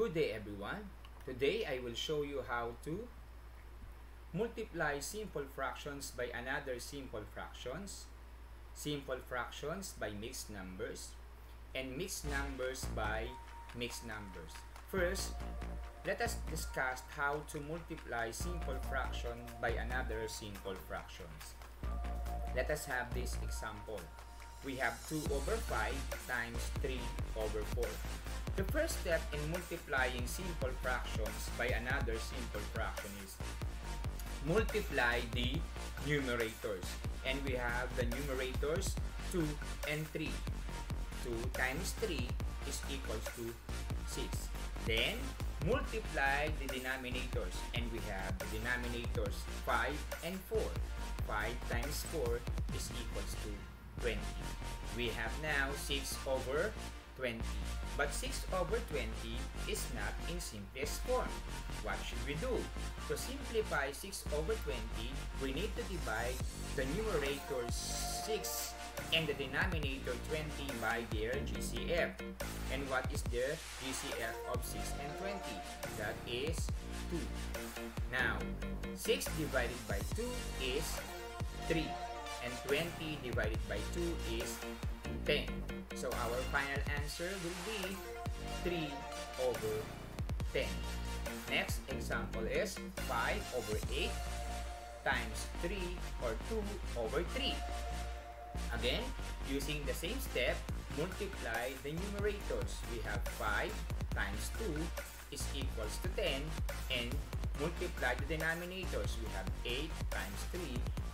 Good day everyone. Today I will show you how to multiply simple fractions by another simple fractions, simple fractions by mixed numbers, and mixed numbers by mixed numbers. First, let us discuss how to multiply simple fraction by another simple fractions. Let us have this example. We have 2 over 5 times 3 over 4. The first step in multiplying simple fractions by another simple fraction is multiply the numerators. And we have the numerators 2 and 3. 2 times 3 is equals to 6. Then, multiply the denominators. And we have the denominators 5 and 4. 5 times 4 is equals to 20. We have now 6 over 20. But 6 over 20 is not in simplest form. What should we do? To simplify 6 over 20, we need to divide the numerator 6 and the denominator 20 by their GCF. And what is the GCF of 6 and 20? That is 2. Now, 6 divided by 2 is 3. And 20 divided by 2 is 10. So our final answer will be 3 over 10. Next example is 5 over 8 times 3 or 2 over 3. Again, using the same step, multiply the numerators. We have 5 times 2 is equals to 10 and multiply the denominators. We have 8 times 3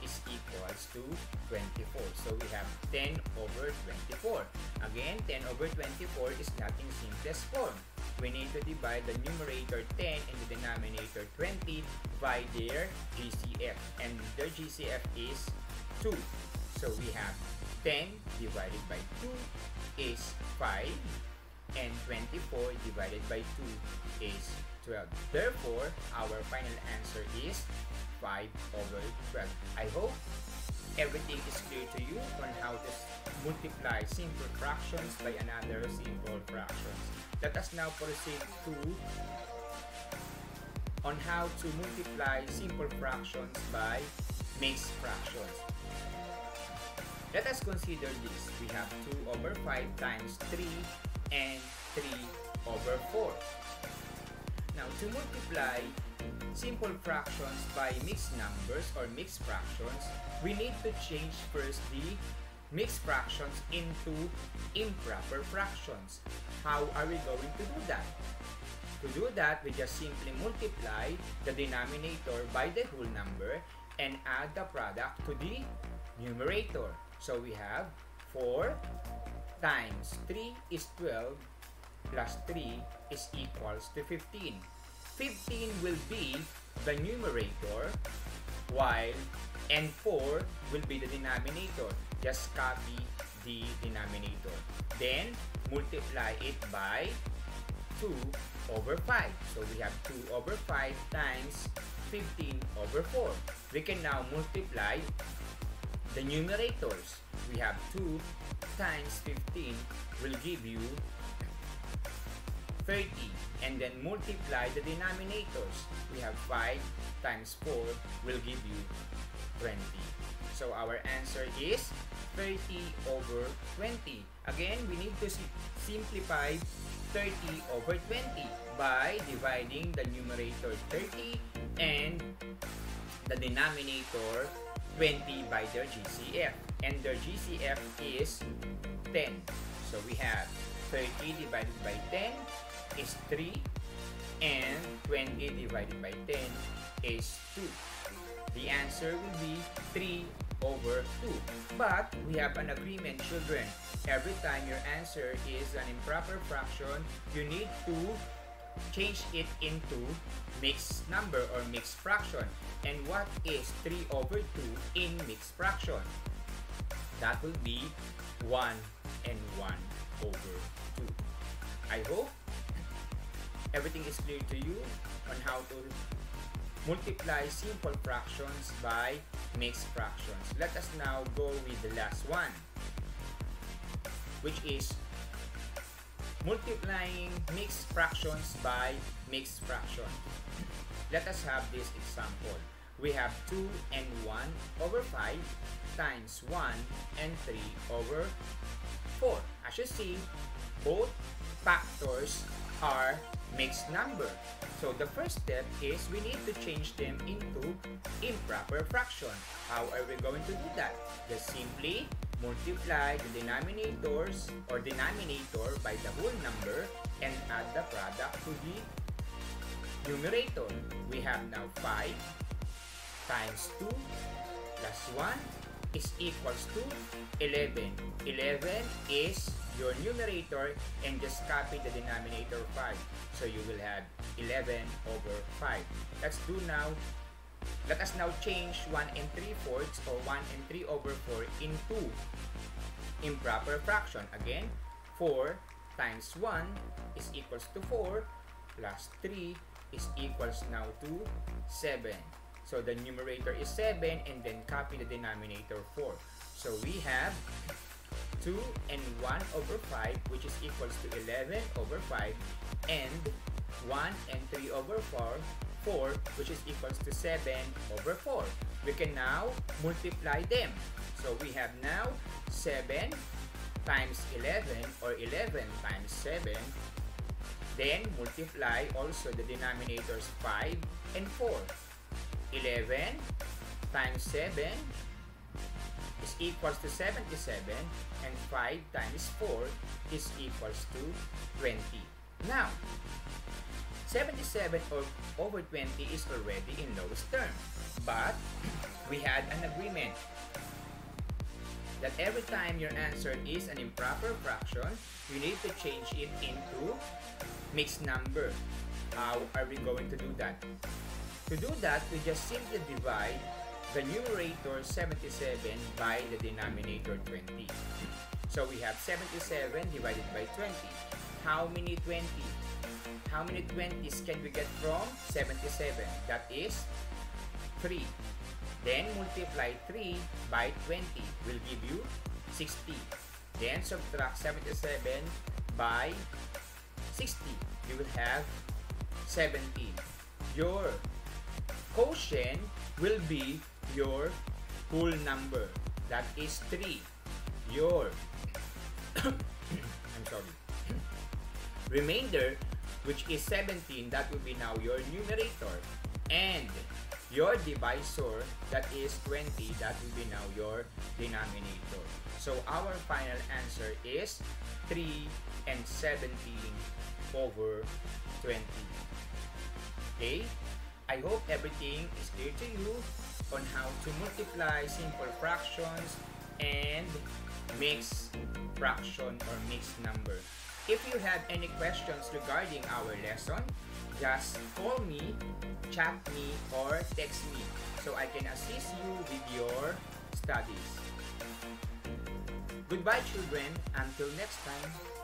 is equals to 24. So we have 10 over 24. Again, 10 over 24 is nothing simplest form. We need to divide the numerator 10 and the denominator 20 by their GCF. And their GCF is 2. So we have 10 divided by 2 is 5 and 24 divided by 2 is 12. Therefore, our final answer is 5 over 12. I hope everything is clear to you on how to multiply simple fractions by another simple fractions. Let us now proceed to on how to multiply simple fractions by mixed fractions. Let us consider this. We have 2 over 5 times 3 and 3 over 4. Now, to multiply simple fractions by mixed numbers or mixed fractions, we need to change first the mixed fractions into improper fractions. How are we going to do that? To do that, we just simply multiply the denominator by the whole number and add the product to the numerator. So we have 4 times 3 is 12 plus 3 is equals to 15. 15 will be the numerator while and 4 will be the denominator. Just copy the denominator. Then multiply it by 2 over 5. So we have 2 over 5 times 15 over 4. We can now multiply the numerators. We have 2 times 15 will give you 30 and then multiply the denominators. We have 5 times 4 will give you 20. So our answer is 30 over 20. Again, we need to simplify 30 over 20 by dividing the numerator 30 and the denominator 20 by their GCF. And their GCF is 10. So we have 30 divided by 10 is 3 and 20 divided by 10 is 2. The answer will be 3 over 2. But we have an agreement children. Every time your answer is an improper fraction, you need to change it into mixed number or mixed fraction. And what is 3 over 2 in mixed fraction? That will be 1 and 1 over 2. I hope everything is clear to you on how to multiply simple fractions by mixed fractions. Let us now go with the last one, which is multiplying mixed fractions by mixed fraction. Let us have this example. We have 2 and 1 over 5 times 1 and 3 over 4. As you see, both factors are mixed number. So the first step is we need to change them into improper fraction. How are we going to do that? Just simply multiply the denominators or denominator by the whole number and add the product to the numerator. We have now 5 times 2 plus 1 is equals to 11. 11 is your numerator and just copy the denominator 5. So you will have 11 over 5. Let's do now let us now change 1 and 3 fourths or 1 and 3 over 4 into improper fraction. Again, 4 times 1 is equals to 4 plus 3 is equals now to 7. So the numerator is 7 and then copy the denominator 4. So we have 2 and 1 over 5 which is equals to 11 over 5 and 1 and 3 over 4 4 which is equals to 7 over 4. We can now multiply them. So we have now 7 times 11 or 11 times 7 then multiply also the denominators 5 and 4. 11 times 7 is equals to 77 and 5 times 4 is equals to 20. Now, 77 over 20 is already in lowest term. But we had an agreement that every time your answer is an improper fraction, you need to change it into mixed number. How are we going to do that? To do that, we just simply divide the numerator 77 by the denominator 20. So we have 77 divided by 20. How many 20? How many 20s can we get from 77? That is 3. Then multiply 3 by 20 will give you 60. Then subtract 77 by 60. You will have 17. Your quotient will be your whole number. That is 3. Your I'm sorry. Remainder which is 17, that will be now your numerator. And your divisor, that is 20, that will be now your denominator. So our final answer is 3 and 17 over 20. Okay? I hope everything is clear to you on how to multiply simple fractions and mix fraction or mixed number. If you have any questions regarding our lesson, just call me, chat me, or text me so I can assist you with your studies. Goodbye children, until next time.